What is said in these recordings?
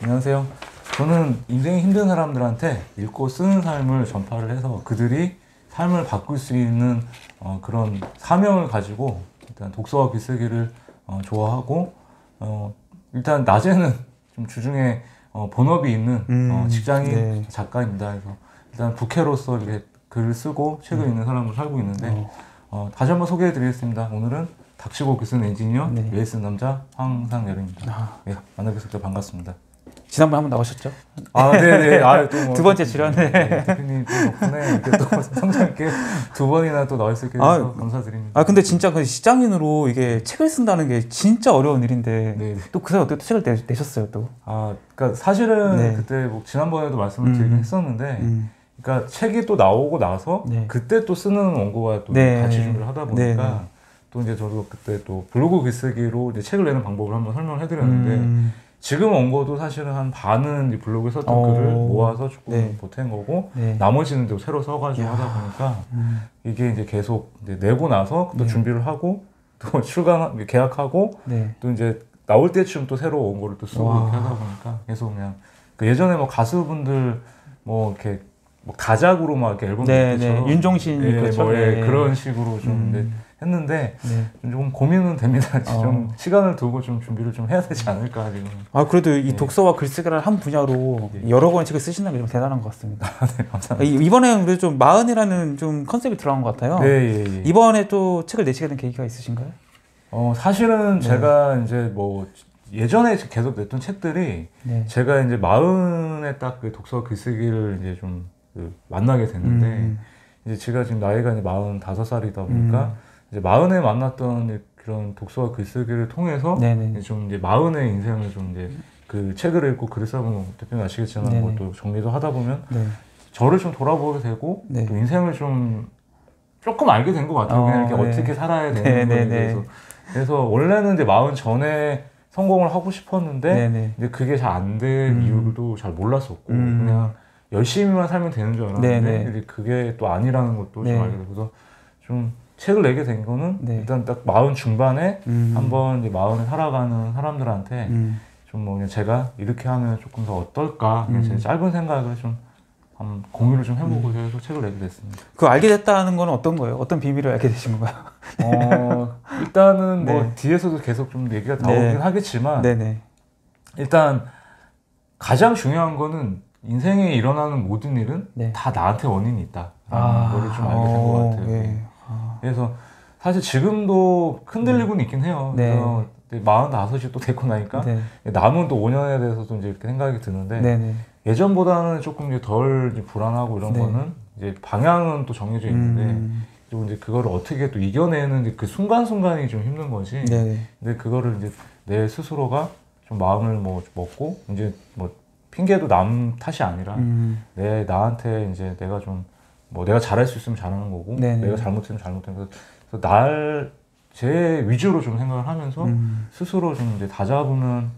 안녕하세요. 저는 인생이 힘든 사람들한테 읽고 쓰는 삶을 전파를 해서 그들이 삶을 바꿀 수 있는 어, 그런 사명을 가지고 일단 독서와 글쓰기를 어, 좋아하고 어, 일단 낮에는 좀 주중에 어, 본업이 있는 음, 어, 직장인 네. 작가입니다. 그래서 일단 부캐로서 이렇게 글을 쓰고 책을 읽는 사람으로 살고 있는데 어, 어, 다시 한번 소개해드리겠습니다. 오늘은 닥치고 글 쓰는 엔지니어 네. 외쓴 남자 황상열입니다. 아, 예, 만나뵙을 때 반갑습니다. 지난번에 한번 나오셨죠? 아, 네네. 아, 또 뭐 두 번째 출연. 네. 대표님 또 덕분에 이렇게 또 성장 있게 두 번이나 또 나올 수 있게 돼서 아, 감사드립니다. 아 근데 진짜 그 시장인으로 이게 책을 쓴다는 게 진짜 어려운 일인데 네. 또 그새 어떻게 또 책을 내, 내셨어요 또? 아, 그러니까 사실은 네. 그때 뭐 지난번에도 말씀을 드리긴 음. 했었는데, 음. 그러니까 책이 또 나오고 나서 네. 그때 또 쓰는 원고와 또 네. 같이 준비를 하다 보니까 네, 네. 또 이제 저도 그때 또 블로그 글쓰기로 이제 책을 내는 방법을 한번 설명을 해드렸는데 음. 지금 원고도 사실은 한 반은 블로그에 썼던 어. 글을 모아서 조금 네. 보탠 거고 네. 나머지는 또 새로 써가지고 야. 하다 보니까 음. 이게 이제 계속 이제 내고 나서 또 네. 준비를 하고 또 출간 계약하고 네. 또 이제 나올 때쯤 또 새로 원고를 또 쓰고 와. 이렇게 하다 보니까 계속 그냥 그 예전에 뭐 가수분들 뭐 이렇게 뭐 다작으로 막 이렇게 앨범 네, 네. 윤종신 예, 그렇죠? 뭐 예, 네. 그런 식으로 좀 음. 했는데 네. 좀 고민은 됩니다. 좀 어. 시간을 두고 좀 준비를 좀 해야 되지 않을까 지금. 아 그래도 이 네. 독서와 글쓰기를 한 분야로 네. 여러 권의 책을 쓰신다는 게좀 대단한 것 같습니다. 네, 감사합니다. 이- 이번에는 그래도 좀 마흔이라는 좀 컨셉이 들어간 것 같아요. 네, 예, 예. 이번에 또 책을 내시게 된 계기가 있으신가요? 어, 사실은 네. 제가 이제 뭐 예전에 계속 냈던 책들이 네. 제가 이제 마흔에 딱 그 독서 글쓰기를 이제 좀 그 만나게 됐는데 음. 이제 제가 지금 나이가 이제 마흔 다섯 살이다 보니까 이제 마흔에 만났던 그런 독서와 글쓰기를 통해서 네네. 좀 이제 마흔의 인생을 좀 이제 그 책을 읽고 글을 써보면 대표님 아시겠지만 네네. 뭐또 정리도 하다 보면 네. 저를 좀 돌아보게 되고 네. 또 인생을 좀 조금 알게 된 것 같아요. 그냥 어, 이렇게 네. 어떻게 살아야 네, 되는 거에 네, 네. 대해서. 그래서 원래는 이제 마흔 전에 성공을 하고 싶었는데 네네. 이제 그게 잘안된 음. 이유도 잘 몰랐었고 음. 그냥 열심히만 살면 되는 줄 알았는데 그게 또 아니라는 것도 네. 좀 알게 되고 그래서 좀 책을 내게 된 거는 네. 일단 딱 마흔 중반에 음. 한번 이제 마흔에 살아가는 사람들한테 음. 좀뭐 그냥 제가 이렇게 하면 조금 더 어떨까 그냥 제 음. 짧은 생각을 좀 한번 공유를 좀 해보고 해서 책을 내게 됐습니다. 그 알게 됐다는 건 어떤 거예요? 어떤 비밀을 알게 되신 건가요? 어, 일단은 뭐 네. 뒤에서도 계속 좀 얘기가 네. 나오긴 하겠지만 네네. 일단 가장 중요한 거는 인생에 일어나는 모든 일은 네. 다 나한테 원인이 있다. 라는 거를 좀 알게 된것 어, 같아요. 예. 아, 그래서 사실 지금도 흔들리고는 있긴 해요. 네. 그래서 마흔다섯이 또 됐고 나니까 네. 남은 또 5년에 대해서도 이제 이렇게 생각이 드는데 네네. 예전보다는 조금 이제 덜 불안하고 이런 네. 거는 이제 방향은 또 정해져 있는데 음. 또 이제 그거를 어떻게 또 이겨내는 그 순간순간이 좀 힘든 거지. 네네. 근데 그거를 이제 내 스스로가 좀 마음을 뭐 먹고 이제 뭐 핑계도 남 탓이 아니라 음. 내 나한테 이제 내가 좀 뭐 내가 잘할 수 있으면 잘하는 거고 네네. 내가 잘못하면 잘못하는 거. 그래서 날 제 위주로 좀 생각을 하면서 음. 스스로 좀 이제 다잡으면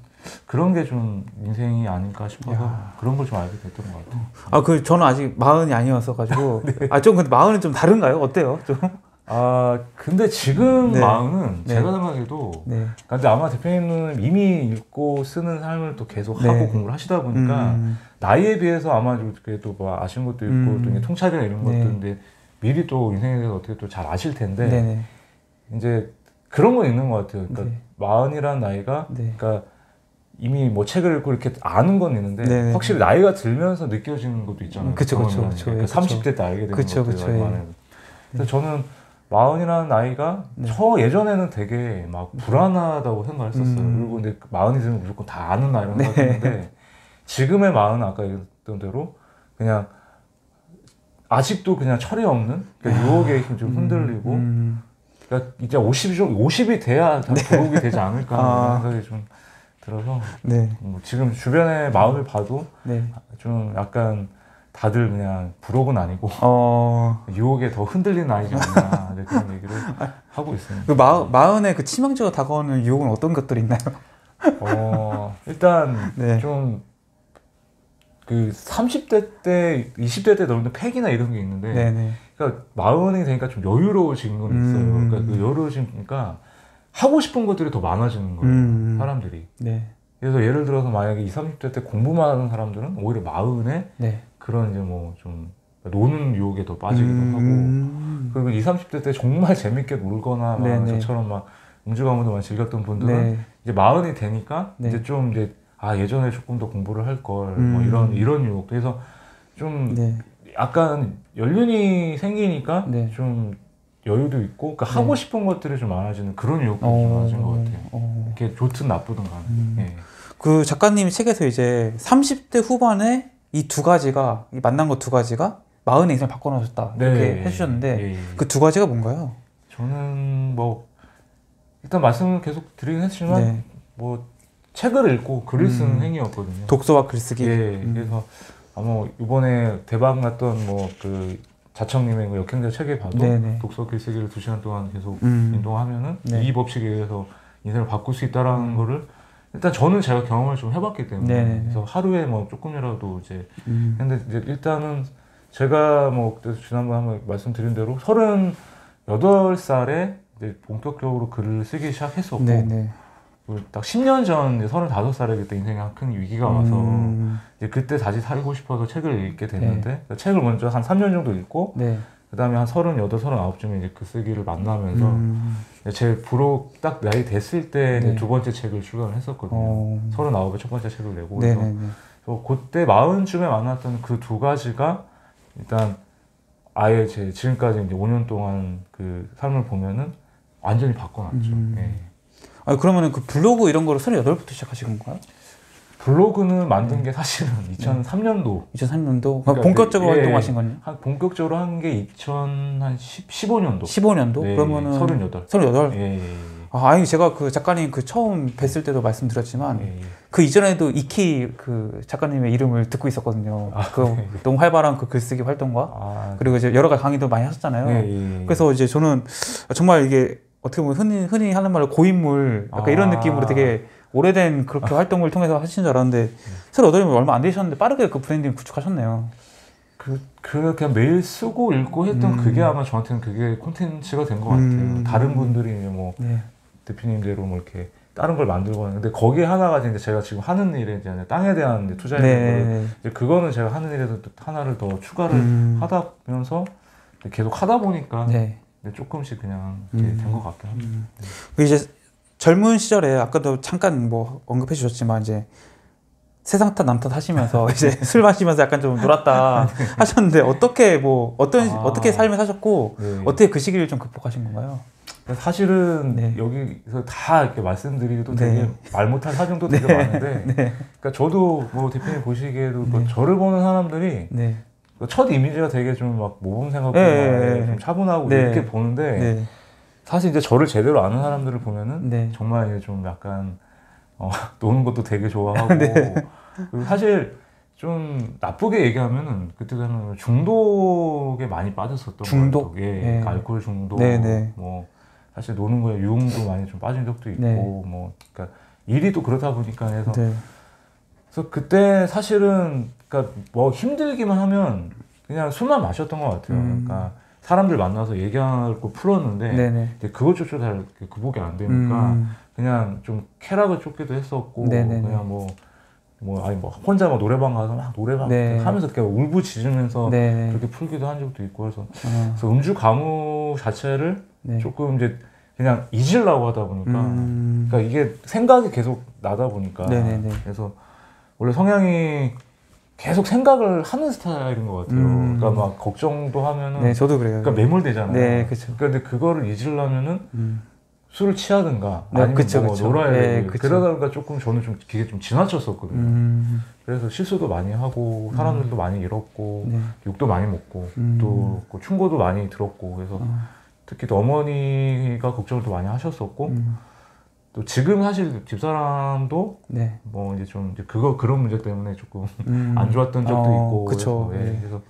그런 게 좀 인생이 아닐까 싶어서 야. 그런 걸 좀 알게 됐던 것 같아요. 아, 그 저는 아직 마흔이 아니어서 가지고 네. 아, 좀 근데 마흔은 좀 다른가요? 어때요? 좀? 아 근데 지금 네. 마음은 네. 제가 생각해도 네. 근데 아마 대표님은 이미 읽고 쓰는 삶을 또 계속 네. 하고 공부를 하시다 보니까 음. 나이에 비해서 아마 좀 그래도 뭐 아신 것도 있고 음. 또 이제 통찰이나 이런 네. 것도 있는데 미리 또 인생에 대해서 어떻게 또 잘 아실 텐데 네네. 이제 그런 건 있는 것 같아요. 그러니까 네. 마흔이라는 나이가 네. 그러니까 이미 뭐 책을 읽고 이렇게 아는 건 있는데 네. 확실히 나이가 들면서 느껴지는 것도 있잖아요. 음, 그쵸, 그쵸, 그쵸. 많으니까. 예, 그쵸. 30대 때 알게 되는 그쵸, 것들이 그쵸, 많이 예. 그래서 저는 마흔이라는 나이가 네. 저 예전에는 되게 막 불안하다고 생각했었어요. 음. 그리고 근데 그 마흔이 되면 무조건 다 아는 나이라고 네. 생각했는데 지금의 마흔은 아까 얘기했던 대로 그냥 아직도 그냥 철이 없는 그러니까 유혹에 좀 흔들리고 음. 그러니까 이제 50이 좀 50이 돼야 다 부록이 되지 않을까 아. 하는 생각이 좀 들어서 네. 뭐 지금 주변의 마음을 봐도 네. 좀 약간 다들 그냥 부록은 아니고 어. 유혹에 더 흔들리는 않나 이제 그런 얘기를 하고 있습니다. 그 마, 마흔에 그 치명적으로 다가오는 유혹은 어떤 것들이 있나요? 어, 일단 네. 좀그 30대 때, 20대 때 넣는 팩이나 이런 게 있는데, 네네. 그러니까 마흔이 되니까 좀 여유로워진 건 있어요. 음. 그러니까 그 여유로워지니까 하고 싶은 것들이 더 많아지는 거예요. 음. 사람들이. 네. 그래서 예를 들어서 만약에 20, 30대 때 공부만 하는 사람들은 오히려 마흔에 네. 그런 이제 뭐 좀 노는 유혹에 더 빠지기도 하고 음. 그리고 20, 30대 때 정말 재밌게 놀거나 막 네네. 저처럼 막 음주 가무도 많이 즐겼던 분들은 네. 이제 마흔이 되니까 네. 이제 좀 이제 아 예전에 조금 더 공부를 할걸뭐 음. 이런 이런 유혹 그래서 좀 네. 약간 연륜이 생기니까 네. 좀 여유도 있고 그러니까 네. 하고 싶은 것들이 좀 많아지는 그런 유혹들이 좀 많아진 것 같아요. 어. 이렇게 좋든 나쁘든 간에. 음. 예. 그 작가님이 책에서 이제 30대 후반에 이 두 가지가 이 만난 것 두 가지가 마흔의 인생을 바꿔놓으셨다 이렇게 해주셨는데 예, 예. 그두 가지가 뭔가요? 저는 뭐 일단 말씀을 계속 드리긴 했지만 네. 뭐 책을 읽고 글을 쓰는 음. 행위였거든요. 독서와 글쓰기. 예, 음. 그래서 아마 이번에 대박 났던 뭐 그 자청님의 그 역행자 책에 봐도 네네. 독서 글쓰기를 두 시간 동안 계속 음. 운동하면은 네. 이 법칙에 의해서 인생을 바꿀 수 있다라는 음. 거를 일단 저는 제가 경험을 좀 해봤기 때문에 네네네. 그래서 하루에 뭐 조금이라도 이제 음. 근데 이제 일단은 제가 뭐 지난번 한번 말씀드린 대로 서른 여덟 살에 이제 본격적으로 글을 쓰기 시작했었고 네네. 그리고 딱 10년 전 서른다섯 살에 그때 인생에 큰 위기가 와서 음. 이제 그때 다시 살고 싶어서 책을 읽게 됐는데 그러니까 책을 먼저 한 3년 정도 읽고 네. 그다음에 한 서른여덟, 서른아홉쯤에 이제 글쓰기를 만나면서 음. 제 부록 딱 나이 됐을 때 네. 두 번째 책을 출간을 했었거든요. 어. 서른아홉에 첫 번째 책을 내고 그래서 네네네. 저 그때 마흔쯤에 만났던 그 두 가지가 일단 아예 제 지금까지 이제 5년 동안 그 삶을 보면은 완전히 바꿔놨죠. 음. 예. 아 그러면은 그 블로그 이런 거를 38부터 시작하신 건가요? 블로그는 만든 게 사실은 2003년도 2003년도 그러니까 본격적으로 그- 예. 활동하신 건요? 한 본격적으로 한 게 2015년도. 15년도? 네, 그러면은 38. 38. 예, 예, 예. 아, 아니 제가 그 작가님 그 처음 뵀을 때도 말씀드렸지만 예, 예. 그 이전에도 이키 그 작가님의 이름을 듣고 있었거든요. 아, 그 네. 너무 활발한 그 글쓰기 활동과 아, 그리고 이제 여러 가지 강의도 많이 하셨잖아요. 예. 그래서 이제 저는 정말 이게 어떻게 보면 흔히 흔히 하는 말로 고인물 약간 이런 아. 느낌으로 되게 오래된 그렇게 활동을 통해서 하신 줄 알았는데 서로 얻으면 얼마 안 되셨는데 빠르게 그 브랜딩 구축하셨네요. 그, 그 그냥 매일 쓰고 읽고 했던 음. 그게 아마 저한테는 그게 콘텐츠가 된 것 같아요. 음. 다른 분들이 뭐 네. 대표님대로 뭐 이렇게 다른 걸 만들고 하는데 거기에 하나가 이제 제가 지금 하는 일에 이제 땅에 대한 이제 거를 네. 이제 그거는 제가 하는 일에도 또 하나를 더 추가를 음. 하다 보면서 계속 하다 보니까 네. 조금씩 그냥 음. 된것 같긴 합니다. 음. 그 이제 젊은 시절에 아까도 잠깐 뭐 언급해 주셨지만 이제 세상 탓 남 탓 하시면서 이제 술 마시면서 약간 좀 놀았다 하셨는데 어떻게 뭐 어떤 아. 어떻게 삶을 사셨고 네. 어떻게 그 시기를 좀 극복하신 건가요? 사실은 네. 여기서 다 이렇게 말씀드리기도 네. 되게 말 못할 사정도 되게 많은데 네. 그러니까 저도 뭐 대표님 보시기에도 뭐 네. 저를 보는 사람들이 네. 그첫 이미지가 되게 좀 막 모범 생각고 네, 네, 네. 좀 차분하고 네. 이렇게 보는데 네. 사실 이제 저를 제대로 아는 사람들을 보면은 네. 정말 좀 약간 어, 노는 것도 되게 좋아하고 네. 그리고 사실 좀 나쁘게 얘기하면은 그때 당시에 중독에 많이 빠졌었던 중독? 예, 네. 그러니까 알코올 중독, 네, 네. 뭐 사실 노는 거에 유흥도 많이 좀 빠진 적도 있고 네. 뭐 그러니까 일이 또 그렇다 보니까 해서 네. 그래서 그때 사실은 그러니까 뭐 힘들기만 하면 그냥 술만 마셨던 것 같아요. 음. 그러니까 사람들 만나서 얘기하고 풀었는데 네네. 그것조차 잘 극복이 안 되니까 음. 그냥 좀 쾌락을 쫓기도 했었고 네네네. 그냥 뭐 뭐 아니 뭐 혼자 막 노래방 가서 막 노래방 네. 하면서 이렇게 울부짖으면서 네. 그렇게 풀기도 한 적도 있고 해서 어, 그래서 음주 가무 자체를 네. 조금 이제 그냥 잊으려고 하다 보니까 음. 그러니까 이게 생각이 계속 나다 보니까 네네네. 그래서 원래 성향이 계속 생각을 하는 스타일인 것 같아요. 음. 그러니까 막 걱정도 하면은 네, 저도 그래요. 그러니까 매몰되잖아요. 네, 그쵸. 그런데 그거를 잊으려면은 음. 술을 취하든가 네, 아니면 그쵸, 뭐 그쵸. 놀아야 네, 되고 그쵸. 그러다 보니까 조금 저는 좀 그게 좀 지나쳤었거든요. 음. 그래서 실수도 많이 하고 사람들도 많이 잃었고 네. 욕도 많이 먹고 음. 또그 충고도 많이 들었고 그래서 어. 특히 또 어머니가 걱정을 또 많이 하셨었고 음. 또 지금 사실 집사람도 네. 뭐 이제 좀 이제 그거 그런 문제 때문에 조금 음. 안 좋았던 적도 어, 있고 그쵸. 그래서, 예, 네. 그래서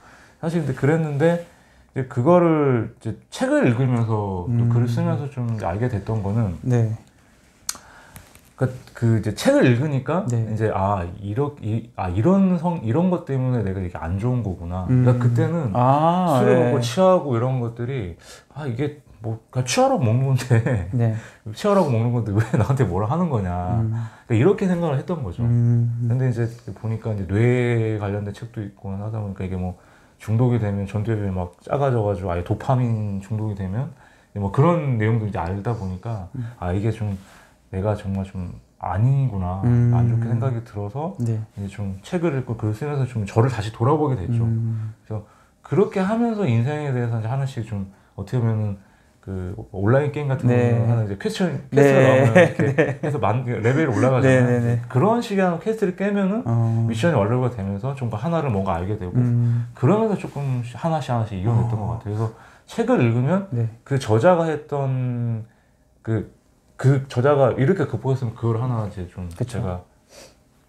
사실 근데 그랬는데 이제 그거를 이제 책을 읽으면서 음. 또 글을 쓰면서 좀 알게 됐던 거는 네. 그러니까 그 이제 책을 읽으니까 네. 이제 아 이렇 이, 아 이런 성 이런 것 때문에 내가 이게 안 좋은 거구나. 음. 그러니까 그때는 아, 술을 네. 먹고 취하고 이런 것들이 아 이게 뭐 그냥 취하라고 먹는 건데 네. 취하라고 먹는 건데 왜 나한테 뭐라 하는 거냐 음. 그러니까 이렇게 생각을 했던 거죠. 음. 근데 이제 보니까 이제 뇌 관련된 책도 있고 하다 보니까 이게 뭐 중독이 되면 전두엽이 막 작아져가지고 아예 도파민 중독이 되면 뭐 그런 내용도 이제 알다 보니까 아 이게 좀 내가 정말 좀 아니구나 음. 안 좋게 생각이 들어서 네. 이제 좀 책을 읽고 글을 쓰면서 좀 저를 다시 돌아보게 됐죠. 음. 그렇게 하면서 인생에 대해서 이제 하나씩 좀 어떻게 보면은 그 온라인 게임 같은 네. 경우는 하는 이제 question 네. quest가 나오면 이렇게 해서 만 레벨이 올라가잖아요. 네, 네, 네. 그런 식의 한 quest를 깨면은 어. 미션이 완료가 되면서 좀더 하나를 뭔가 알게 되고 음. 그러면서 조금 하나씩 하나씩 이겨냈던 어. 것 같아요. 그래서 책을 읽으면 네. 그 저자가 했던 그, 그 저자가 이렇게 극복했으면 그걸 하나 이제 좀 그쵸. 제가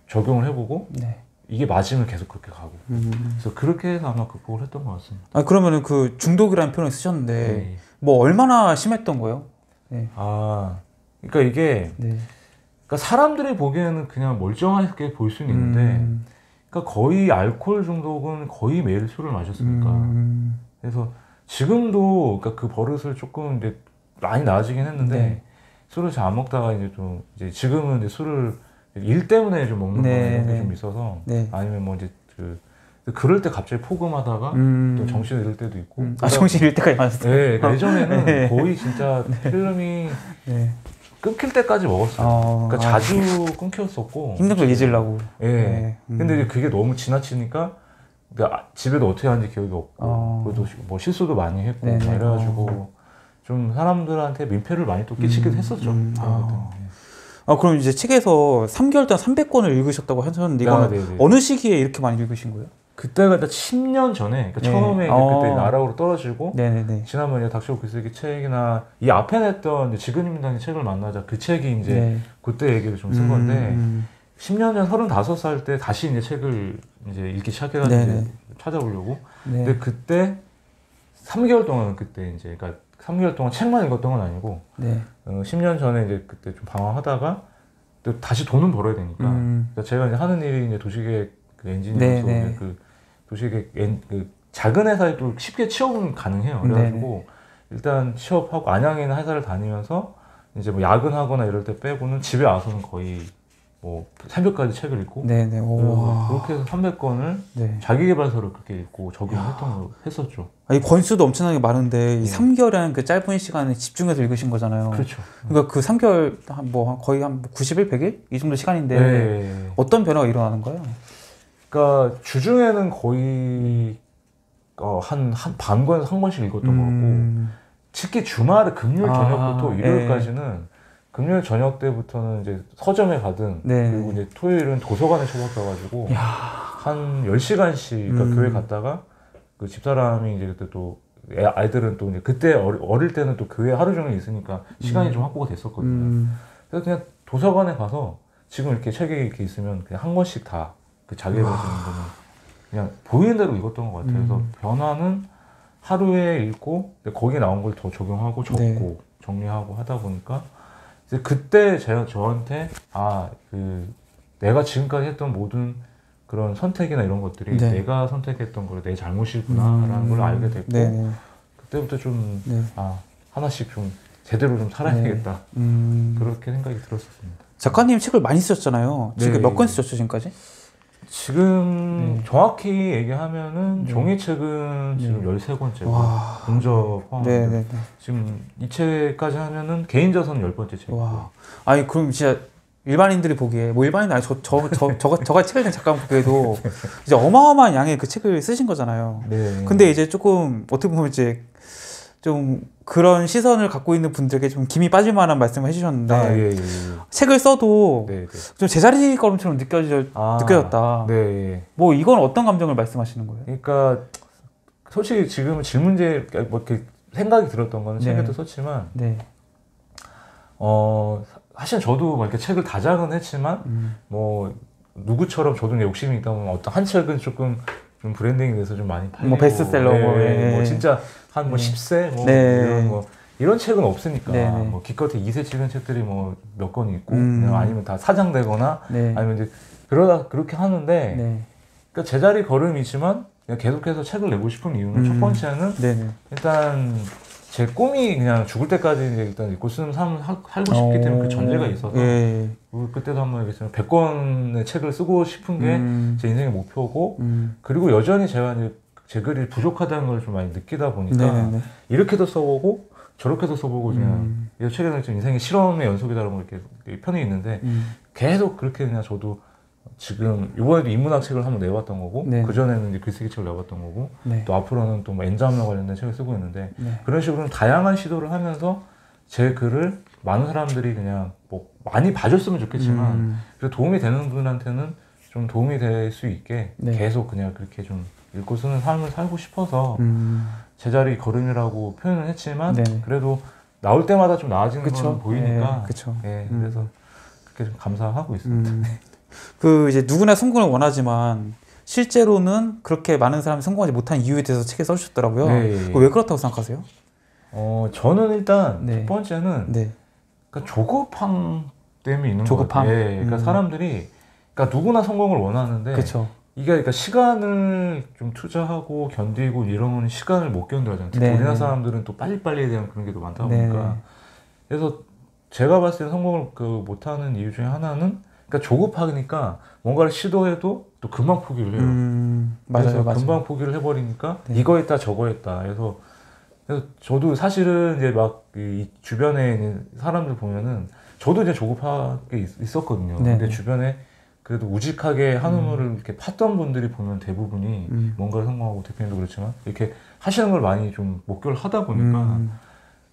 적용을 해보고 네. 이게 맞으면 계속 그렇게 가고 음. 그래서 그렇게 해서 아마 극복을 했던 것 같습니다. 아 그러면은 그 중독이라는 표현을 쓰셨는데 네. 뭐 얼마나 심했던 거예요? 네. 아, 그러니까 이게 네. 그러니까 사람들이 보기에는 그냥 멀쩡하게 보일 수는 있는데, 음. 그러니까 거의 알코올 중독은 거의 매일 술을 마셨으니까. 음. 그래서 지금도 그러니까 그 버릇을 조금 이제 많이 나아지긴 했는데 네. 술을 잘 안 먹다가 이제 좀 이제 지금은 이제 술을 일 때문에 좀 먹는 네, 거나 이런 게 네. 좀 있어서 네. 아니면 뭐 이제 그 그럴 때 갑자기 포금하다가 음. 또 정신을 잃을 때도 있고. 음. 아 정신 잃을 때까지 많았어요. 네, 그러니까 예전에는 네. 거의 진짜 필름이 네. 끊길 때까지 먹었어요. 어, 그러니까 아, 자주 끊겼었고. 힘든 걸 잊으려고. 예. 네. 음. 근데 그게 너무 지나치니까 그러니까 아, 집에도 어떻게 하는지 기억이 없고 어. 그래도 시- 뭐 실수도 많이 했고 네네. 막 이래가지고 좀 사람들한테 민폐를 많이 또 끼치기도 음. 했었죠. 음. 아. 것 때문에. 아 그럼 이제 책에서 3개월 동안 300권을 읽으셨다고 하셨는데 이거는 아, 네네. 어느 시기에 이렇게 많이 읽으신 거예요? 그때가 딱 10년 전에 그러니까 네. 처음에 어. 그때 나락으로 떨어지고 네네네. 지난번에 닥치고 글쓰기 책이나 이 앞에 냈던 이제 지근님당의 책을 만나자 그 책이 이제 네. 그때 얘기를 좀 쓴 건데 음. 10년 전 35살 때 다시 이제 책을 이제 읽기 시작해가지고 찾아보려고. 네. 근데 그때 3개월 동안 그때 이제 그러니까 3개월 동안 책만 읽었던 건 아니고 네. 어, 10년 전에 이제 그때 좀 방황하다가 또 다시 돈은 벌어야 되니까. 음. 그러니까 제가 이제 하는 일이 이제 도시계획 그 엔지니어로서 네네. 이제 그 도시계획 엔, 그 작은 회사에 또 쉽게 취업은 가능해요. 그래가지고 일단 취업하고 안양에 있는 회사를 다니면서 이제 뭐 야근하거나 이럴 때 빼고는 집에 와서는 거의 뭐 새벽까지 책을 읽고 네네. 오. 그렇게 해서 300권을 네. 자기 개발서를 그렇게 읽고 적용했던 거 했었죠. 아니 권수도 엄청나게 많은데 이 네. 3개월이라는 그 짧은 시간에 집중해서 읽으신 거잖아요. 그렇죠. 그러니까 그 3개월 한 뭐 거의 한 90일, 100일 이 정도 시간인데 네. 어떤 변화가 일어나는 거예요? 그러니까 주중에는 거의 어, 한, 한 반권에서 한 권씩 읽었던 거고 음. 특히 주말에 금요일 아, 저녁부터 예. 일요일까지는 금요일 저녁 때부터는 이제 서점에 가든 네. 그리고 이제 토요일은 도서관에 처박혀가지고 야. 한 10시간씩 그러니까 음. 교회 갔다가 그 집사람이 이제 그때 또 애, 아이들은 또 이제 그때 어리, 어릴 때는 또 교회 하루 종일 있으니까 시간이 좀 확보가 됐었거든요. 음. 그래서 그냥 도서관에 가서 지금 이렇게 책이 이렇게 있으면 그냥 한 권씩 다 그 자기가 쓰는 거는 그냥 보이는 대로 읽었던 것 같아요. 그래서 음. 변화는 하루에 읽고 거기에 나온 걸 더 적용하고 적고 네. 정리하고 하다 보니까 이제 그때 제가 저한테 아 그 내가 지금까지 했던 모든 그런 선택이나 이런 것들이 네. 내가 선택했던 걸내 잘못이구나라는 음. 걸 알게 됐고 네네. 그때부터 좀 네. 아, 하나씩 좀 제대로 좀 살아야 네. 음. 그렇게 생각이 들었었습니다. 작가님 책을 많이 쓰셨잖아요. 지금 네. 몇권 쓰셨죠 지금까지? 지금 네. 정확히 얘기하면은 네. 종이책은 지금 네. 13번째고 와. 공저 포함해서 네네네. 지금 이 책까지 하면은 개인 저서는 10번째 책이고 와. 아니 그럼 진짜 일반인들이 보기에 뭐 일반인 아니 저 저 저 저가 저가 책을 낸 작가 보기에도 이제 어마어마한 양의 그 책을 쓰신 거잖아요. 네. 근데 이제 조금 어떻게 보면 이제 좀 그런 시선을 갖고 있는 분들에게 좀 김이 빠질 만한 말씀을 해주셨는데 아, 예, 예, 예. 책을 써도 네, 네. 좀 제자리 걸음처럼 느껴져 아, 느껴졌다. 네. 예. 뭐 이건 어떤 감정을 말씀하시는 거예요? 그러니까 솔직히 지금 질문제 뭐 이렇게 생각이 들었던 거는 네. 책에도 썼지만 네. 어 사실 저도 막 이렇게 책을 다 작은 했지만 음. 뭐 누구처럼 저도 욕심이 있다 보면 어떤 한 책은 조금 좀 브랜딩이 돼서 좀 많이 팔리고 뭐 베스트셀러 뭐, 예, 예. 뭐 진짜 한뭐 네. 10세 뭐 네. 이런 뭐 이런 책은 없으니까 네, 네. 뭐 기껏해 2세 찍은 책들이 뭐 몇 권 있고 음. 아니면 다 사장되거나 네. 아니면 이제 그러다 그렇게 하는데 네. 그러니까 제자리 걸음이지만 그냥 계속해서 책을 내고 싶은 이유는 음. 첫 번째는 네네. 일단 제 꿈이 그냥 죽을 때까지 일단 읽고 쓰는 삶을 하- 살고 싶기 때문에 그 전제가 있어서 예. 그- 그때도 한번 얘기했지만 100권의 책을 쓰고 싶은 게제 음, 인생의 목표고 음. 그리고 여전히 제가 이제 제 글이 부족하다는 걸 좀 많이 느끼다 보니까 네네네. 이렇게도 써보고 저렇게도 써보고 그냥 음, 이 책에는 좀 인생의 실험의 연속이다라고 이렇게 편이 있는데 음. 계속 그렇게 그냥 저도 지금 이번에도 인문학 책을 한번 내봤던 거고 네. 그 전에는 이제 글쓰기 책을 내봤던 거고 네. 또 앞으로는 또뭐 엔자음과 관련된 책을 쓰고 있는데 네. 그런 식으로 다양한 시도를 하면서 제 글을 많은 사람들이 그냥 뭐 많이 봐줬으면 좋겠지만 음, 도움이 되는 분한테는 좀 도움이 될 수 있게 네. 계속 그냥 그렇게 좀 읽고 쓰는 삶을 살고 싶어서 음. 제자리 걸음이라고 표현을 했지만 네네. 그래도 나올 때마다 좀 나아지는 그쵸. 건 보이니까 예, 그쵸. 예, 음. 그래서 그렇게 좀 감사하고 있습니다. 음. 그 이제 누구나 성공을 원하지만 실제로는 그렇게 많은 사람이 성공하지 못한 이유에 대해서 책에 써주셨더라고요. 네. 그거 왜 그렇다고 생각하세요? 어, 저는 일단 네. 첫 번째는 네. 그러니까 조급함 때문에 있는 조급함? 것 같아요. 예, 그러니까 음. 사람들이 그러니까 누구나 성공을 원하는데 그렇죠. 이게 그러니까 시간을 좀 투자하고 견디고 이러면 시간을 못 견뎌하잖아요. 특히 네, 우리나라 네. 사람들은 또 빨리빨리에 대한 그런 게 또 많다 네. 보니까 그래서 제가 봤을 때 성공을 그 못하는 이유 중에 하나는 그러니까 조급하니까 뭔가를 시도해도 또 금방 포기를 해요. 음, 맞아요, 맞아요. 금방 포기를 해버리니까 네. 이거 했다 저거 했다. 그래서, 그래서 저도 사실은 이제 막 이 주변에 있는 사람들 보면은 저도 이제 조급하게 있- 있었거든요. 네. 근데 주변에 그래도 우직하게 한우물을 이렇게 팠던 분들이 보면 대부분이 음. 뭔가를 성공하고 대표님도 그렇지만 이렇게 하시는 걸 많이 좀 목표를 하다 보니까 음,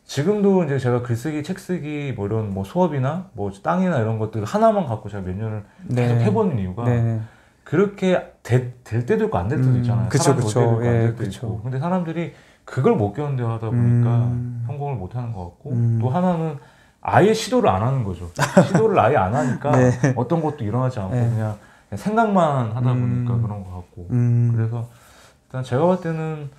지금도 이제 제가 글쓰기, 책쓰기 뭐 이런 뭐 수업이나 뭐 땅이나 이런 것들 하나만 갖고 제가 몇 년을 계속 네. 해보는 이유가 네. 그렇게 되- 될 때도 있고 안 될 때도 음, 있잖아요. 그쵸, 사람 될 그쵸. 있고 예, 안될 때도. 근데 사람들이 그걸 못 견뎌 하다 보니까 음. 성공을 못 하는 것 같고 음. 또 하나는 아예 시도를 안 하는 거죠. 시도를 아예 안 하니까 네. 어떤 것도 일어나지 않고 네. 그냥, 생각만 하다 보니까 음. 그런 것 같고. 음, 그래서 일단 제가 봤을 때는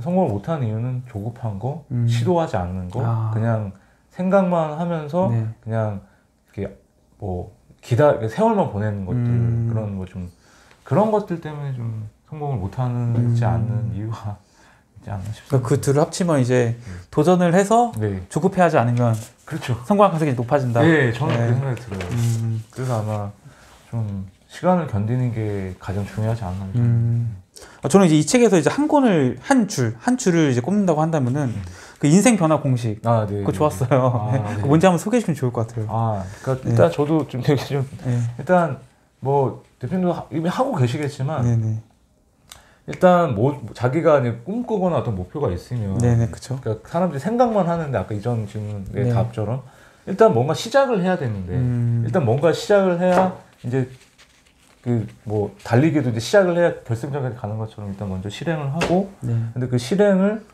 성공을 못 하는 이유는 조급한 거, 음. 시도하지 않는 거, 아. 그냥 생각만 하면서 네. 그냥 이렇게 뭐 기다 세월만 보내는 것들 음. 그런 뭐좀 그런 것들 때문에 좀 성공을 못하지 음. 않는 이유가 않나 싶습니다. 그러니까 그 둘을 합치면 이제 음. 도전을 해서 네, 조급해하지 않으면 그렇죠. 성공할 가능성이 높아진다. 네, 저는 네. 그 생각이 들어요. 음, 그래서 아마 좀 시간을 견디는 게 가장 중요하지 않나. 음. 아, 저는 이제 이 책에서 이제 한 권을 한 줄, 한 줄을 이제 꼽는다고 한다면은 그 인생 변화 공식 아, 네. 그거 네. 좋았어요. 아, 네. 네. 뭔지 한번 소개해 주면 좋을 것 같아요. 아, 그러니까 네. 일단 저도 좀 되게 좀 네. 일단 뭐 대표님도 하- 이미 하고 계시겠지만 네네. 일단 뭐 자기가 이제 꿈꾸거나 어떤 목표가 있으면 네네, 그쵸. 그러니까 사람들이 생각만 하는데 아까 이전 질문의 네. 답처럼 일단 뭔가 시작을 해야 되는데 음. 일단 뭔가 시작을 해야 이제 그 뭐 달리기도 이제 시작을 해야 결승점까지 가는 것처럼 일단 먼저 실행을 하고 네. 근데 그 실행을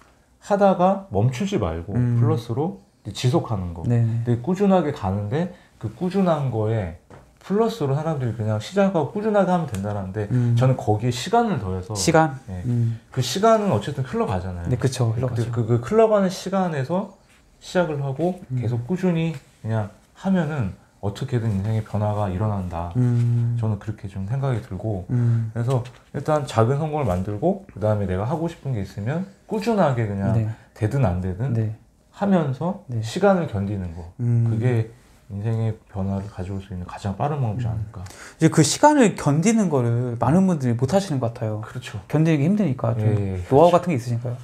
하다가 멈추지 말고 음. 플러스로 지속하는 거. 네네. 근데 꾸준하게 가는데 그 꾸준한 거에 플러스로 사람들이 그냥 시작하고 꾸준하게 하면 된다는데 음. 저는 거기에 시간을 더해서 시간. 네. 음. 그 시간은 어쨌든 흘러가잖아요. 네, 그쵸. 근데 흘러가죠. 그, 그 흘러가는 시간에서 시작을 하고 음. 계속 꾸준히 그냥 하면은 어떻게든 인생의 변화가 일어난다. 음. 저는 그렇게 좀 생각이 들고 음. 그래서 일단 작은 성공을 만들고 그 다음에 내가 하고 싶은 게 있으면 꾸준하게 그냥 네. 되든 안 되든 네. 하면서 네. 시간을 견디는 거 음. 그게 인생의 변화를 가져올 수 있는 가장 빠른 방법이지 않을까. 이제 그 시간을 견디는 거를 많은 분들이 못 하시는 것 같아요. 그렇죠. 견디는 게 힘드니까 좀 예, 예. 노하우 같은 게 있으신가요?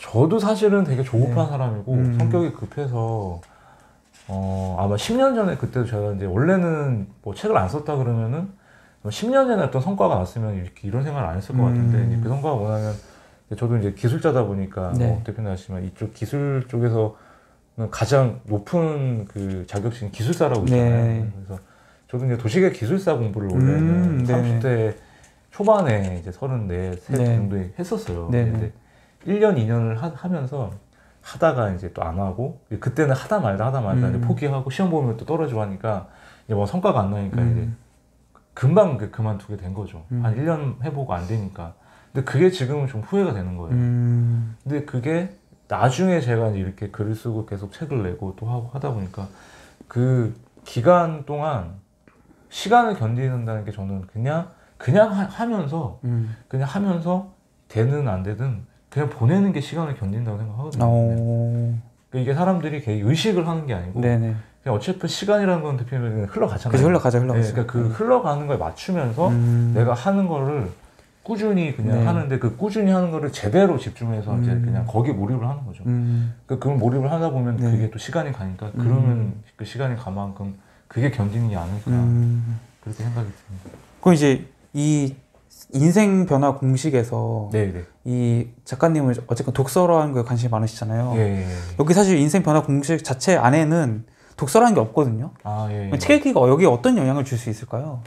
저도 사실은 되게 조급한 네. 사람이고 음. 성격이 급해서 어 아마 10년 전에 그때도 제가 이제 원래는 뭐 책을 안 썼다 그러면은 10년 전에 어떤 성과가 났으면 이렇게 이런 생각을 안 했을 것 같은데 음. 그 성과가 뭐냐면 저도 이제 기술자다 보니까 네. 뭐 대표님 아시지만 이쪽 기술 쪽에서 가장 높은 그 자격증이 기술사라고 있잖아요. 네. 그래서 저도 이제 도시계 기술사 공부를 원래는 음, 네. 30대 초반에 이제 34, 세 네. 정도에 했었어요. 네, 근데 1년, 2년을 하, 면서 하다가 이제 또 안 하고 그때는 하다 말다 하다 말다 음. 이제 포기하고 시험 보면 또 떨어지고 하니까 이제 뭐 성과가 안 나니까 음. 이제 금방 그 그만두게 된 거죠. 음. 한 1년 해보고 안 되니까. 근데 그게 지금은 좀 후회가 되는 거예요. 음. 근데 그게 나중에 제가 이렇게 글을 쓰고 계속 책을 내고 또 하고 하다 보니까 그 기간 동안 시간을 견디는다는 게 저는 그냥 그냥 하, 면서 음. 그냥 하면서 되든 안 되든 그냥 보내는 게 시간을 견딘다고 생각하거든요. 어, 그러니까 이게 사람들이 이렇게 의식을 하는 게 아니고 네네. 그냥 어차피 시간이라는 건 대표님 흘러가잖아요. 그죠 흘러가죠 네, 흘러가죠. 그러니까 그 흘러가는 거에 맞추면서 음. 내가 하는 거를 꾸준히 그냥 네. 하는데 그 꾸준히 하는 거를 제대로 집중해서 이제 음. 그냥 거기에 몰입을 하는 거죠. 음. 그 그걸 몰입을 하다 보면 네. 그게 또 시간이 가니까 그러면 그 시간이 가만큼 그게 견디는 않을까 음. 그렇게 생각이 듭니다. 그럼 이제 이 인생 변화 공식에서 네, 네. 이 작가님은 어쨌건 독서라는 거에 관심이 많으시잖아요. 예, 예, 예. 여기 사실 인생 변화 공식 자체 안에는 독서라는 게 없거든요. 아, 예. 예. 책 읽기가 여기에 어떤 영향을 줄 수 있을까요?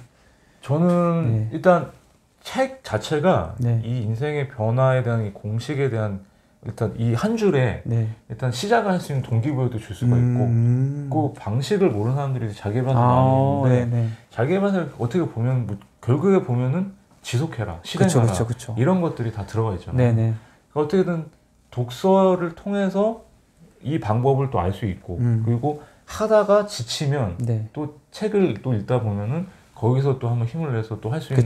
저는 네. 일단 책 자체가 네. 이 인생의 변화에 대한 이 공식에 대한 일단 이 한 줄에 네. 일단 시작을 할 수 있는 동기부여도 줄 수가 있고 음. 그 방식을 모르는 사람들이 아, 많이 있는데 네네. 자기개발을 어떻게 보면 뭐 결국에 보면은 지속해라 실행하라. 이런 것들이 다 들어가 있잖아요. 네네. 그러니까 어떻게든 독서를 통해서 이 방법을 또 알 수 있고 음. 그리고 하다가 지치면 네. 또 책을 또 읽다 보면은 거기서 또 한번 힘을 내서 또 할 수 있는.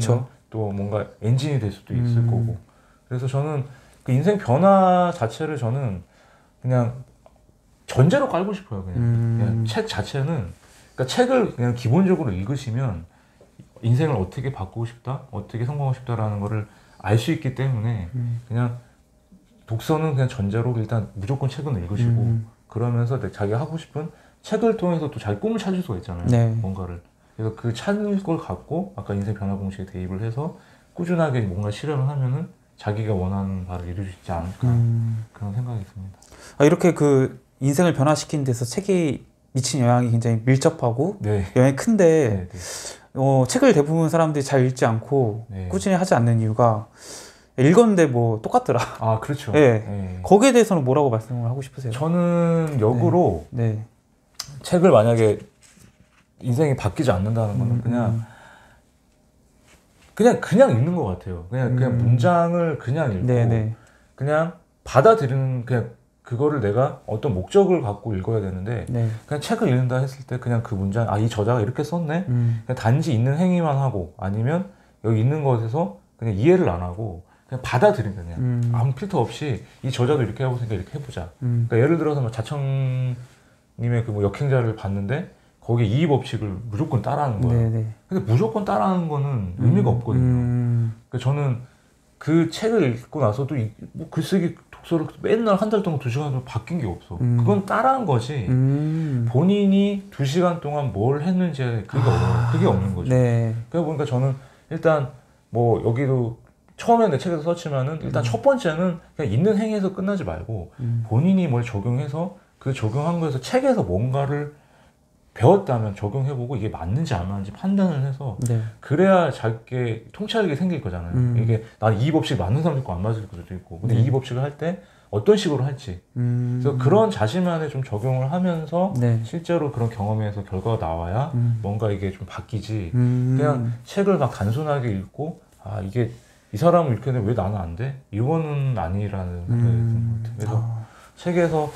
또 뭔가 엔진이 될 수도 있을 음. 거고 그래서 저는 그 인생 변화 자체를 저는 그냥 전제로 깔고 싶어요 그냥, 음. 그냥 책 자체는 그러니까 책을 그냥 기본적으로 읽으시면 인생을 어떻게 바꾸고 싶다 어떻게 성공하고 싶다라는 거를 알 수 있기 때문에 음. 그냥 독서는 그냥 전제로 일단 무조건 책은 읽으시고 음. 그러면서 내- 자기가 하고 싶은 책을 통해서 또 자기 꿈을 찾을 수가 있잖아요. 네. 뭔가를. 그래서 그 찾을 걸 갖고 아까 인생 변화 공식에 대입을 해서 꾸준하게 뭔가 실현을 하면은 자기가 원하는 바를 이룰 수 있지 않을까 음. 그런 생각이 듭니다. 아, 이렇게 그 인생을 변화시키는 데서 책이 미친 영향이 굉장히 밀접하고 네. 영향이 큰데 네, 네. 어, 책을 대부분 사람들이 잘 읽지 않고 네. 꾸준히 하지 않는 이유가 읽었는데 뭐 똑같더라. 아 그렇죠. 네. 네. 거기에 대해서는 뭐라고 말씀을 하고 싶으세요? 저는 역으로 네. 책을 만약에 인생이 바뀌지 않는다는 거는 음, 그냥 음. 그냥 그냥 읽는 것 같아요. 그냥 그냥 음. 문장을 그냥 읽고 네네. 그냥 받아들이는 그냥 그거를 내가 어떤 목적을 갖고 읽어야 되는데 네. 그냥 책을 읽는다 했을 때 그냥 그 문장 아 이 저자가 이렇게 썼네 음. 그냥 단지 있는 행위만 하고 아니면 여기 있는 것에서 그냥 이해를 안 하고 그냥 받아들인 그냥 음. 아무 필터 없이 이 저자도 이렇게 하고 있으니까 이렇게 해보자 음. 그러니까 예를 들어서 뭐 자청님의 그 뭐 역행자를 봤는데 거기에 이의 법칙을 무조건 따라하는 거예요 네네. 근데 무조건 따라하는 거는 의미가 없거든요 음. 그러니까 저는 그 책을 읽고 나서도 이- 뭐 글쓰기 독서를 맨날 한 달 동안 두 시간 동안 바뀐 게 없어. 음. 그건 따라한 거지. 음. 본인이 두 시간 동안 뭘 했는지 그게 없는 그게 없는 거죠. 네. 그러다 보니까 저는 일단 뭐 여기도 처음에 내 책에서 썼지만은 일단 첫 번째는 그냥 있는 행위에서 끝나지 말고 음. 본인이 뭘 적용해서 그 적용한 거에서 책에서 뭔가를 배웠다면 적용해보고 이게 맞는지 안 맞는지 판단을 해서 네. 그래야 자기의 통찰력이 생길 거잖아요. 음. 이게 난 이 법칙 맞는 사람도 있고 안 맞을 수도 있고. 근데 네. 이 법칙을 할 때 어떤 식으로 할지. 음. 그래서 그런 자신만의 좀 적용을 하면서 네. 실제로 그런 경험에서 결과가 나와야 음. 뭔가 이게 좀 바뀌지. 음. 그냥 책을 막 단순하게 읽고 아 이게 이 사람은 이렇게 했는데 왜 나는 안 돼? 이거는 아니라는 생각이 드는 것 같아요. 그래서 아. 책에서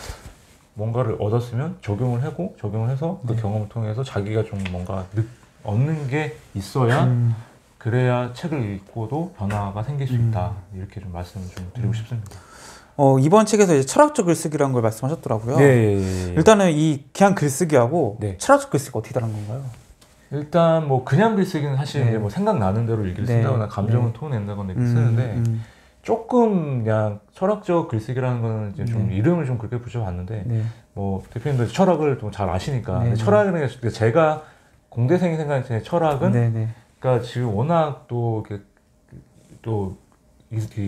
뭔가를 얻었으면 적용을 하고 적용을 해서 그 네. 경험을 통해서 자기가 좀 뭔가 느, 얻는 게 있어야 음. 그래야 책을 읽고도 변화가 생길 수 음. 있다 이렇게 좀 말씀을 좀 드리고 싶습니다. 어, 이번 책에서 이제 철학적 글쓰기라는 걸 말씀하셨더라고요. 예, 예, 예. 일단은 이 그냥 글쓰기하고 네. 철학적 글쓰기가 어떻게 다른 건가요? 일단 뭐 그냥 글쓰기는 사실 네. 뭐 생각나는 대로 일기를 네. 쓴다거나 감정을 네. 토해낸다거나 이렇게 쓰는데 음, 조금 그냥 철학적 글쓰기라는 거는 이제 좀 네. 이름을 좀 그렇게 붙여봤는데 네. 뭐 대표님도 철학을 좀 잘 아시니까 네, 네. 철학이라는 게 제가 공대생이 생각할 때 철학은 네, 네. 그러니까 지금 워낙 또 이렇게 또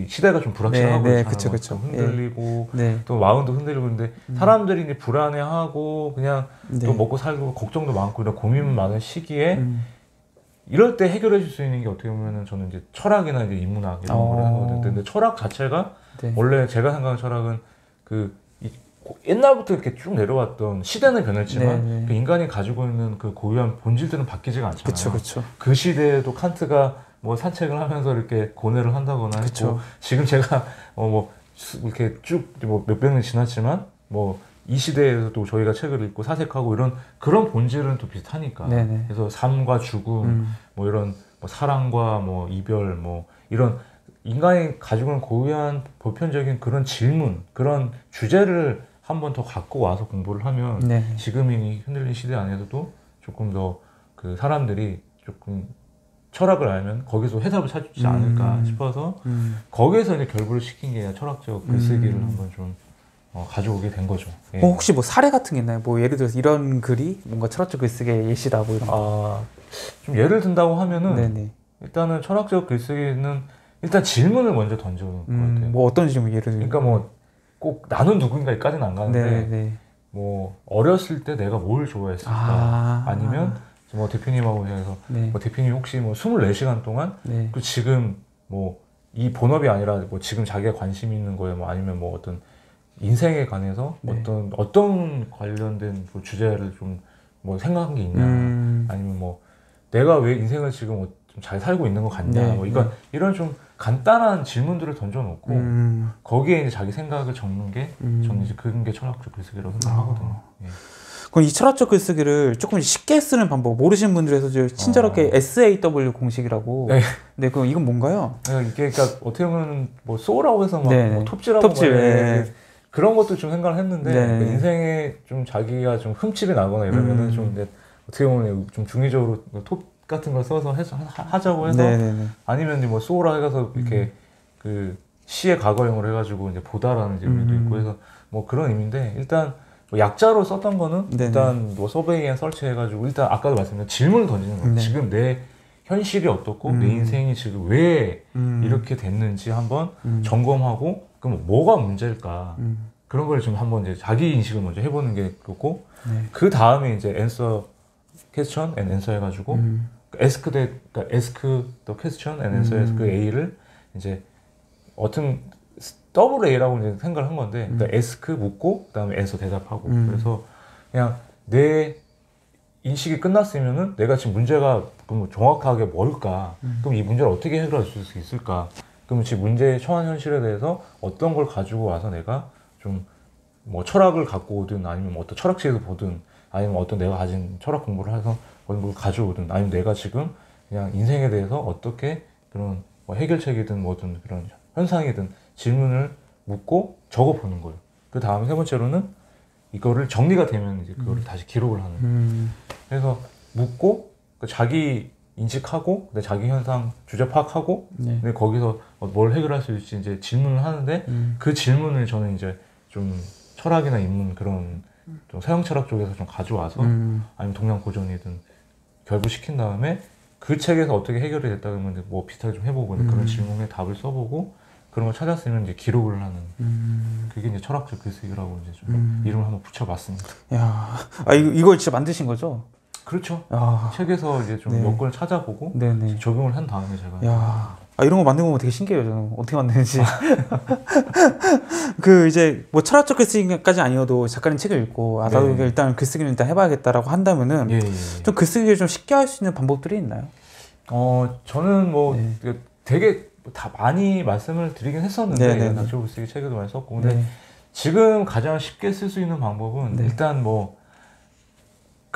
시대가 좀 불확실하고 네. 그쵸, 그쵸. 좀 흔들리고 네. 또 마음도 흔들리고 그런데 음. 사람들이 이제 불안해하고 그냥 네. 또 먹고 살고 걱정도 많고 이런 고민 많은 시기에 음. 이럴 때 해결해 줄 수 있는 게 어떻게 보면은 저는 이제 철학이나 이제 인문학 이런 어. 거를 하거든요. 근데 철학 자체가 네. 원래 제가 생각하는 철학은 그 옛날부터 이렇게 쭉 내려왔던 시대는 변했지만 네, 네. 그 인간이 가지고 있는 그 고유한 본질들은 바뀌지가 않잖아요. 그쵸, 그쵸. 그 시대에도 칸트가 뭐 산책을 하면서 이렇게 고뇌를 한다거나 그쵸. 했고 지금 제가 어 뭐 이렇게 쭉 뭐 몇백 년 지났지만 뭐 이 시대에서도 저희가 책을 읽고 사색하고 이런 그런 본질은 또 비슷하니까 네네. 그래서 삶과 죽음 음. 뭐 이런 뭐 사랑과 뭐 이별 뭐 이런 인간이 가지고 있는 고유한 보편적인 그런 질문, 그런 주제를 한 번 더 갖고 와서 공부를 하면 네. 지금 이 흔들린 시대 안에서도 조금 더 그 사람들이 조금 철학을 알면 거기서 해답을 찾지 않을까 음. 싶어서 음. 거기에서 이제 결부를 시킨 게 철학적 글쓰기를 음. 한번 좀 어, 가져오게 된 거죠. 예. 어, 혹시 뭐 사례 같은 게 있나요? 뭐 예를 들어서 이런 글이 뭔가 철학적 글쓰기의 예시다 뭐 이런 거. 아, 좀 예를 든다고 하면은 네네. 일단은 철학적 글쓰기는 일단 질문을 먼저 던져는 것 같아요. 음, 뭐 어떤 질문 예를 들면. 그러니까 뭐 꼭 나는 누군가까지는 안 가는데 네네. 뭐 어렸을 때 내가 뭘 좋아했을까 아. 아니면 뭐 대표님하고 해서 네. 뭐 대표님 혹시 뭐 24시간 동안 네. 그 지금 뭐 이 본업이 아니라 뭐 지금 자기가 관심 있는 거에 뭐 아니면 뭐 어떤 인생에 관해서 네. 어떤 어떤 관련된 뭐 주제를 좀 뭐 생각한 게 있냐 음. 아니면 뭐 내가 왜 인생을 지금 좀잘 살고 있는 것 같냐 네, 뭐 이런 네. 이런 좀 간단한 질문들을 던져놓고 음. 거기에 이제 자기 생각을 적는 게 음. 저는 이제 그런 게 철학적 글쓰기라고 생각하거든요. 예. 그럼 이 철학적 글쓰기를 조금 쉽게 쓰는 방법 모르시는 분들에서 친절하게 어. SAW 공식이라고. 네. 네, 그럼 이건 뭔가요? 그러니까 이게 그러니까 어떻게 보면 뭐 소라고 해서 막 네네. 뭐 톱질하고 톱질, 막 네. 그런 것도 좀 생각을 했는데 네네. 그 인생에 좀 자기가 좀 흠집이 나거나 이러면은 음. 좀 어떻게 보면 좀 중의적으로 톱 같은 걸 써서 해서 하- 하자고 해서 네네네. 아니면 이제 뭐 saw라 해서 이렇게 음. 그 see의 과거형으로 해가지고 이제 보다라는 의미도 음. 있고 해서 뭐 그런 의미인데 일단 뭐 약자로 썼던 거는 네네. 일단 뭐 survey and search 해가지고 일단 아까도 말씀드린 질문을 던지는 거예요. 네. 지금 내 현실이 어떻고 내 음. 인생이 지금 왜 음. 이렇게 됐는지 한번 음. 점검하고 그럼 뭐가 문제일까 음. 그런 걸 좀 한번 이제 자기 인식을 먼저 해보는 게 그렇고 네. 그 다음에 이제 answer question and answer 해가지고 음. ask the 그러니까 ask the question and answer 음. 그 A를 이제 어떤 더블 A라고 이제 생각을 한 건데 그러니까 ask 묻고 그다음에 answer 대답하고 음. 그래서 그냥 내 인식이 끝났으면은 내가 지금 문제가 그럼 정확하게 뭘까? 음. 그럼 이 문제를 어떻게 해결할 수 있을까? 그럼 지금 문제의 처한 현실에 대해서 어떤 걸 가지고 와서 내가 좀 뭐 철학을 갖고 오든 아니면 뭐 어떤 철학책에서 보든 아니면 어떤 내가 가진 철학 공부를 해서 어떤 걸 가져오든 아니면 내가 지금 그냥 인생에 대해서 어떻게 그런 뭐 해결책이든 뭐든 그런 현상이든 질문을 묻고 적어 보는 거예요. 그 다음에 세 번째로는 이거를 정리가 되면 이제 그거를 다시 기록을 하는. 음. 그래서 묻고 그 자기 인식하고 그다음에 자기 현상 주제 파악하고 네. 근데 거기서 어, 뭘 해결할 수 있을지 이제 질문을 하는데 음. 그 질문을 저는 이제 좀 철학이나 인문 그런 좀 서양 철학 쪽에서 좀 가져와서 음. 아니면 동양 고전이든 결부시킨 다음에 그 책에서 어떻게 해결이 됐다 그러면 뭐 비슷하게 좀 해보고 음. 그런 질문에 답을 써보고 그런 걸 찾았으면 이제 기록을 하는 음. 그게 이제 철학적 글쓰기라고 이제 좀 음. 이름을 한번 붙여봤습니다. 야, 아 이거 이걸 진짜 만드신 거죠? 그렇죠. 야, 책에서 이제 좀 네. 몇 권을 찾아보고 네네. 적용을 한 다음에 제가 야, 아, 이런 거 만든 거 되게 신기해요. 저는 어떻게 만드는지. 그 이제 뭐 철학적 글쓰기까지 아니어도 작가님 책을 읽고 아 나도 네. 일단 글쓰기를 일단 해봐야겠다라고 한다면은 예, 예, 예. 좀 글쓰기를 좀 쉽게 할 수 있는 방법들이 있나요? 어 저는 뭐 네. 그 되게 다 많이 말씀을 드리긴 했었는데 네, 네, 네. 글쓰기 책에도 많이 썼고 근데 네. 지금 가장 쉽게 쓸 수 있는 방법은 네. 일단 뭐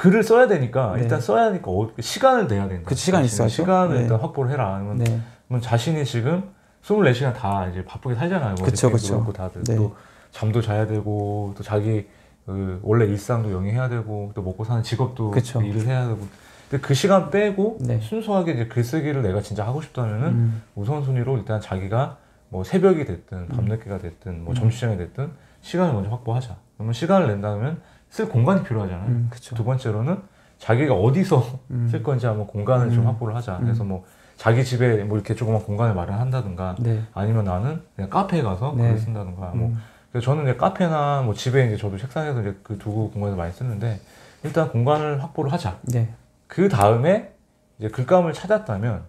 글을 써야 되니까 네. 일단 써야 하니까 어, 시간을 내야 된다. 그 자신이 있어야죠. 시간을 네. 일단 확보를 해라. 아니면 네. 그러면 자신이 지금 24시간 다 이제 바쁘게 살잖아요. 그쵸. 그렇고 다들 네. 또 잠도 자야 되고 또 자기 그 원래 일상도 영위해야 되고 또 먹고 사는 직업도 그쵸. 일을 해야 되고 근데 그 시간 빼고 네. 순수하게 이제 글쓰기를 내가 진짜 하고 싶다면은 음. 우선순위로 일단 자기가 뭐 새벽이 됐든 밤늦게가 됐든 뭐 음. 점심시간이 됐든 시간을 먼저 확보하자. 그러면 시간을 낸다면 쓸 공간이 필요하잖아요. 음, 그쵸. 두 번째로는 자기가 어디서 음. 쓸 건지 한번 공간을 좀 음. 확보를 하자. 음. 그래서 뭐 자기 집에 뭐 이렇게 조그만 공간을 마련한다든가 네. 아니면 나는 그냥 카페에 가서 네. 글을 쓴다든가 뭐 음. 그래서 저는 이제 카페나 뭐 집에 이제 저도 책상에서 이제 그 두고 공간에서 많이 쓰는데 일단 공간을 확보를 하자. 네. 그 다음에 이제 글감을 찾았다면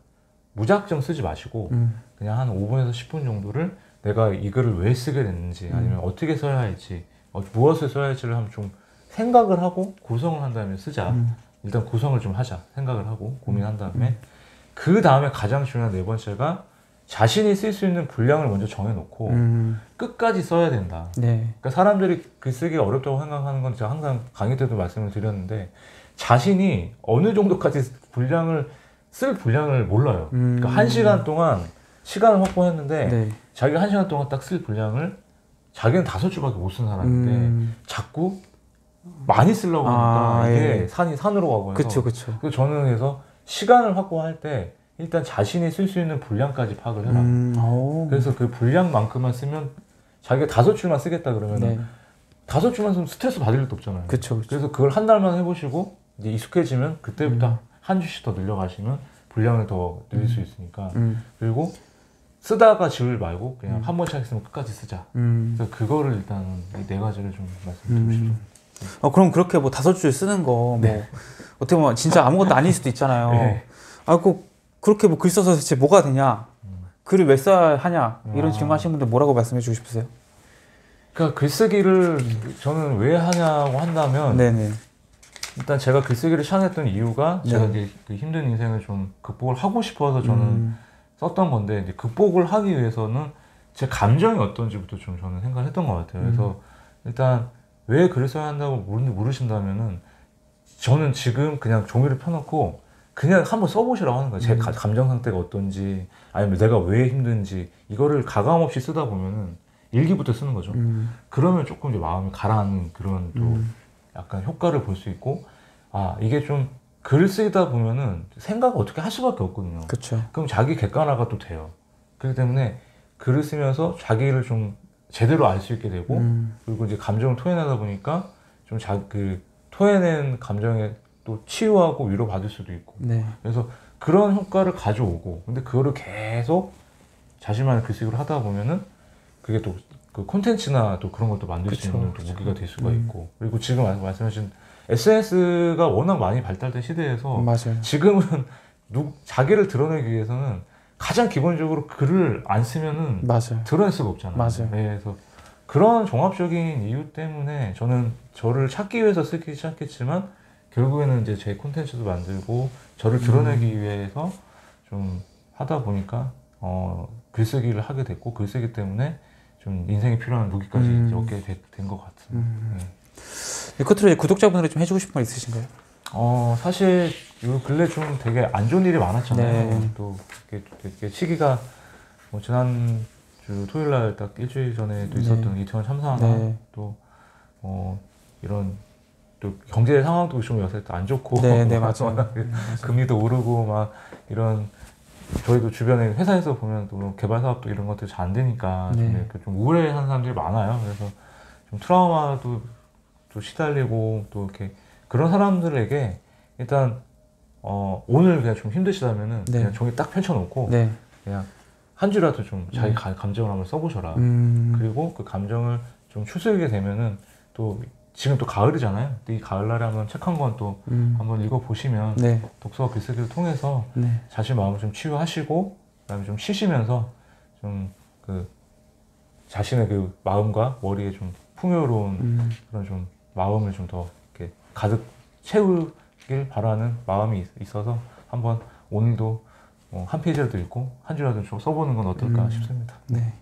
무작정 쓰지 마시고 음. 그냥 한 5분에서 10분 정도를 내가 이 글을 왜 쓰게 됐는지 음. 아니면 어떻게 써야 할지 어, 무엇을 써야 할지를 한번 좀 생각을 하고 구성을 한 다음에 쓰자. 음. 일단 구성을 좀 하자. 생각을 하고 고민한 다음에 그 다음에 가장 중요한 네 번째가 자신이 쓸 수 있는 분량을 먼저 정해놓고 음. 끝까지 써야 된다. 네. 그러니까 사람들이 글쓰기 어렵다고 생각하는 건 제가 항상 강의 때도 말씀을 드렸는데 자신이 어느 정도까지 분량을 쓸 분량을 몰라요. 음. 그러니까 한 시간 동안 시간을 확보했는데 네. 자기가 한 시간 동안 딱 쓸 분량을 자기는 다섯 줄밖에 못 쓴 사람인데 음. 자꾸 많이 쓰려고 하니까 아, 이게 예. 산이 산으로 가고 해서 그쵸 그쵸. 그래서 저는 그래서 시간을 확보할 때 일단 자신이 쓸 수 있는 분량까지 파악을 해라. 음, 오. 그래서 그 분량만큼만 쓰면 자기가 다섯 줄만 쓰겠다 그러면 네. 다섯 줄만 쓰면 스트레스 받을 일도 없잖아요. 그쵸 그쵸. 그래서 그걸 한 달만 해보시고 이제 익숙해지면 그때부터 음. 한 줄씩 더 늘려가시면 분량을 더 늘릴 수 있으니까 음. 그리고 쓰다가 지울 말고 그냥 음. 한번 시작했으면 끝까지 쓰자. 음. 그래서 그거를 일단 이 네 가지를 좀 말씀드리고. 음. 어 그럼 그렇게 뭐 다섯 줄 쓰는 거뭐 네. 어떻게 보면 진짜 아무것도 아닐 수도 있잖아요. 네. 아그 그렇게 뭐 글 써서 대체 뭐가 되냐? 음. 글을 왜 써야 하냐? 이런 아. 질문 하시는 분들 뭐라고 말씀해 주고 싶으세요? 그러니까 글쓰기를 저는 왜 하냐고 한다면 네네. 일단 제가 글쓰기를 시작했던 이유가 제가 네. 이제 그 힘든 인생을 좀 극복을 하고 싶어서 저는 음. 썼던 건데 이제 극복을 하기 위해서는 제 감정이 어떤지부터 좀 저는 생각을 했던 것 같아요. 그래서 음. 일단 왜 글을 써야 한다고 모르, 물으신다면은 저는 지금 그냥 종이를 펴놓고 그냥 한번 써보시라고 하는 거예요. 제 음. 가- 감정 상태가 어떤지 아니면 내가 왜 힘든지 이거를 가감 없이 쓰다 보면은 일기부터 쓰는 거죠. 음. 그러면 조금 이제 마음이 가라앉는 그런 또 음. 약간 효과를 볼 수 있고 아 이게 좀글 쓰다 보면은 생각을 어떻게 할 수밖에 없거든요. 그렇죠. 그럼 자기 객관화가 또 돼요. 그렇기 때문에 글을 쓰면서 자기를 좀 제대로 알 수 있게 되고 음. 그리고 이제 감정을 토해내다 보니까 좀 자 그 토해낸 감정에 또 치유하고 위로 받을 수도 있고 네. 그래서 그런 효과를 가져오고 근데 그거를 계속 자신만의 글쓰기를 하다 보면은 그게 또 그 콘텐츠나 또 그런 것도 만들 수 그쵸, 있는 또. 무기가 될 수가 음. 있고 그리고 지금 말- 말씀하신 SNS가 워낙 많이 발달된 시대에서 맞아요. 지금은 누, 자기를 드러내기 위해서는 가장 기본적으로 글을 안 쓰면은 맞아요. 드러낼 수가 없잖아요. 맞아요. 네, 그래서 그런 종합적인 이유 때문에 저는 저를 찾기 위해서 쓰기 시작했지만 결국에는 이제 제 콘텐츠도 만들고 저를 드러내기 음. 위해서 좀 하다 보니까 어, 글쓰기를 하게 됐고 글쓰기 때문에 좀 인생에 필요한 무기까지 음. 얻게 된 것 같습니다. 음. 네. 이 끝으로 이제 구독자분들이 좀 해주고 싶은 말 있으신가요? 어 사실 요 근래 좀 되게 안 좋은 일이 많았잖아요. 네. 또 이렇게, 이렇게 시기가 뭐 지난 주 토요일 날 딱 일주일 전에 또 네. 있었던 이태원 참사나 네. 또 어, 이런 또 경제 상황도 좀 요새 또 안 좋고 네, 네 맞아요. 음, 맞아요. 금리도 오르고 막 이런 저희도 주변에 회사에서 보면 또 개발 사업도 이런 것들 잘 안 되니까 좀 네. 이렇게 좀 우울해하는 사람들이 많아요. 그래서 좀 트라우마도 또 시달리고 또 이렇게 그런 사람들에게 일단 어, 오늘 그냥 좀 힘드시다면은 네. 그냥 종이 딱 펼쳐놓고 네. 그냥 한 줄이라도 좀 자기 네. 가- 감정을 한번 써보셔라. 음. 그리고 그 감정을 좀 추스르게 되면은 또 지금 또 가을이잖아요. 이 가을날에 한번 책 한 권또 음. 한번 읽어보시면 네. 독서와 글쓰기를 통해서 네. 자신 마음을 좀 치유하시고 그다음에 좀 쉬시면서 좀 그 자신의 그 마음과 머리에 좀 풍요로운 음. 그런 좀 마음을 좀 더 이렇게 가득 채우 길 바라는 마음이 있- 있어서 한번 오늘도 어, 한 페이지라도 읽고 한 줄이라도 좀 써보는 건 어떨까 음. 싶습니다. 네.